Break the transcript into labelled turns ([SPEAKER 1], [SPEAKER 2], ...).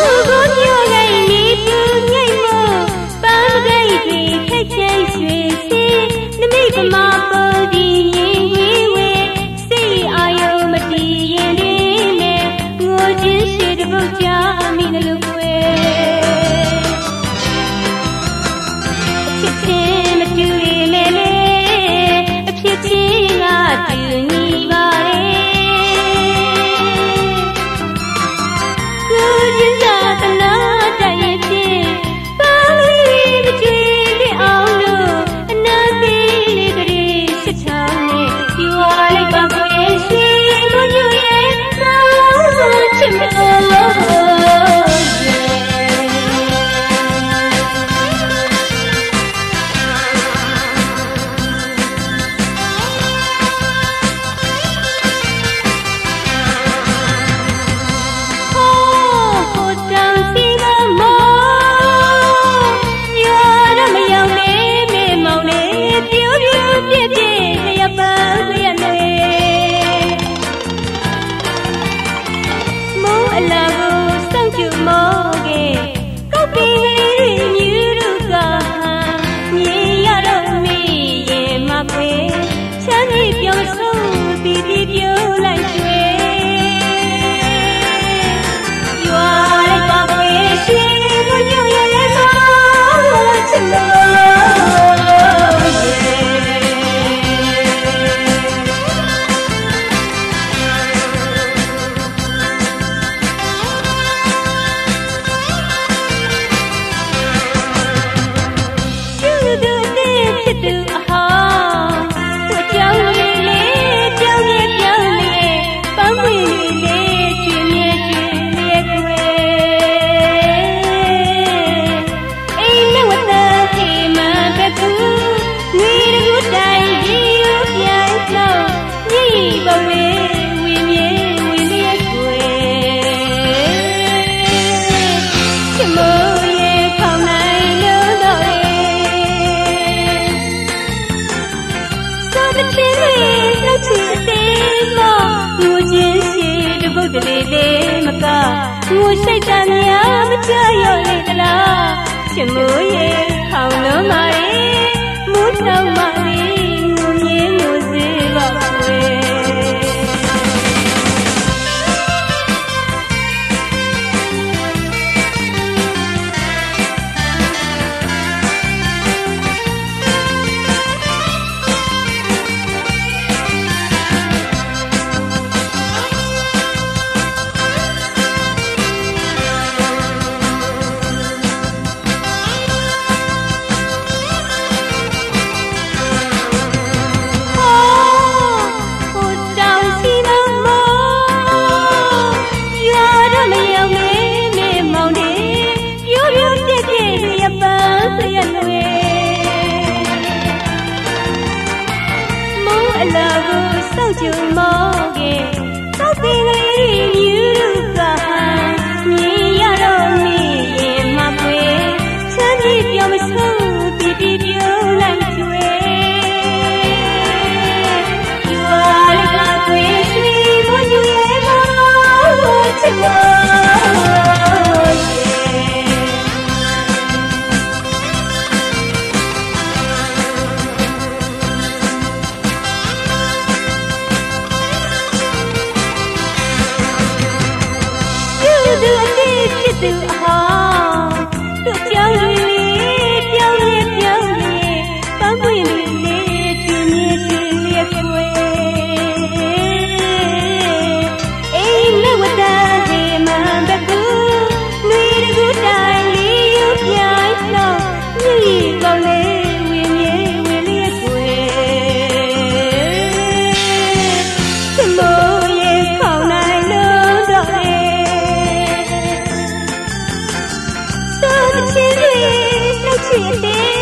[SPEAKER 1] Mama, buddy. လေးမကငိုရှိတ်တများမကြရော့လေသလားချင်မိုးရဲ့ đưa đi chứ tự hò tự chẳng Siete.